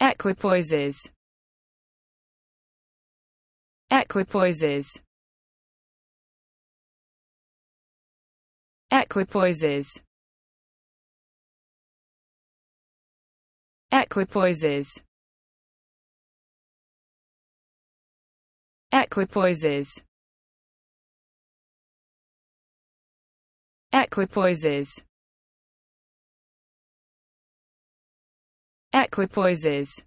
equipoises. Equipoises. Equipoises. Equipoises. Equipoises. Equipoises equipoises